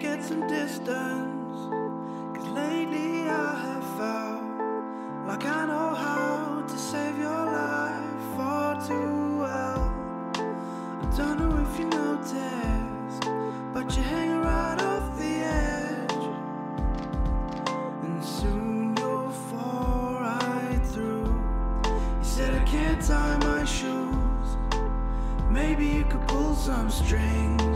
get some distance. Cause lately I have felt like I know how to save your life far too well. I don't know if you noticed, but you hang right off the edge. And soon you'll fall right through. You said I can't tie my shoes. Maybe you could pull some strings.